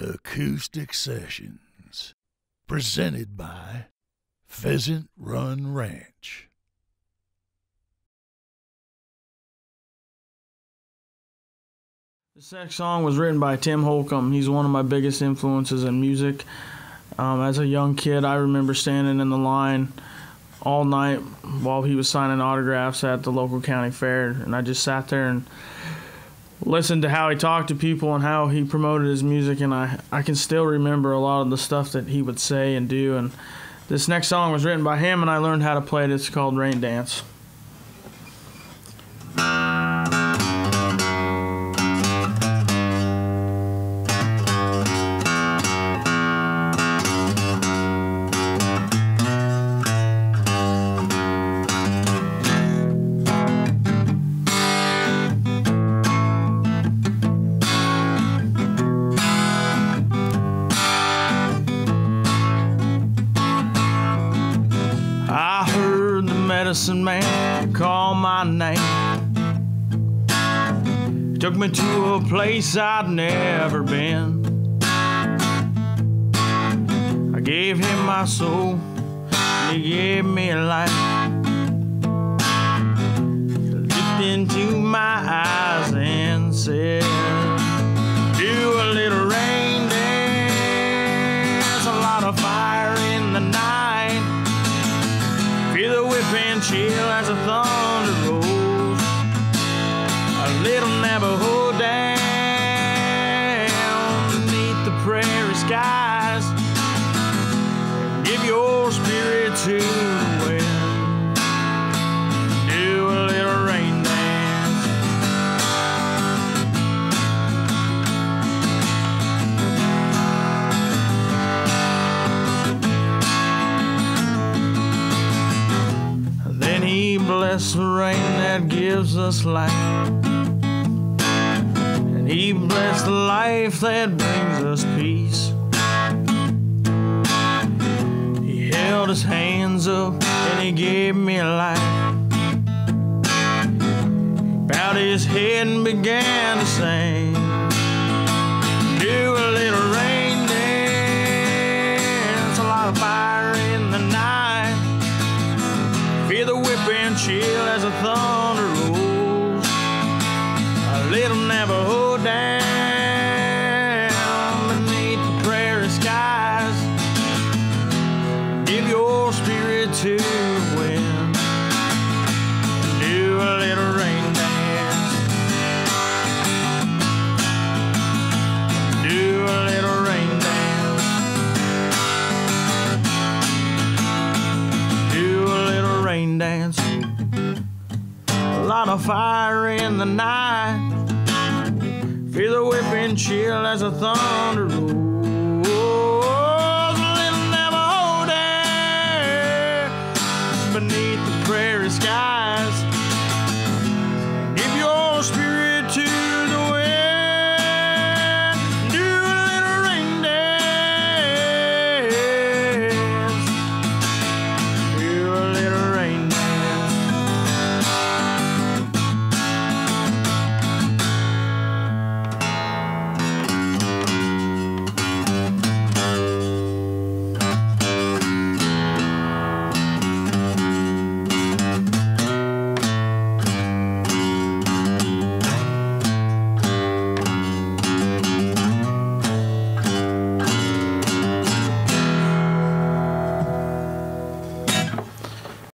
Acoustic Sessions. Presented by Pheasant Run Ranch. This next song was written by Tim Holcomb. He's one of my biggest influences in music. Um, as a young kid, I remember standing in the line all night while he was signing autographs at the local county fair, and I just sat there and listened to how he talked to people and how he promoted his music, and I, I can still remember a lot of the stuff that he would say and do. And this next song was written by him, and I learned how to play it. It's called Rain Dance. Medicine man call my name. Took me to a place I'd never been. I gave him my soul, and he gave me life. Looked into to wind. Do a little rain dance. Then he bless the rain that gives us life. And he bless the life that brings us peace. He held his hands up and he gave me life. He bowed his head and began to sing. Do a little rain dance, a lot of fire in the night. Feel the whipping chill as the thunder rolls. A little Navajo down beneath the prairie skies. Give your to wind. Do a little rain dance. Do a little rain dance. do a little rain dance. A lot of fire in the night. Feel the whipping chill as the thunder rolls. beneath the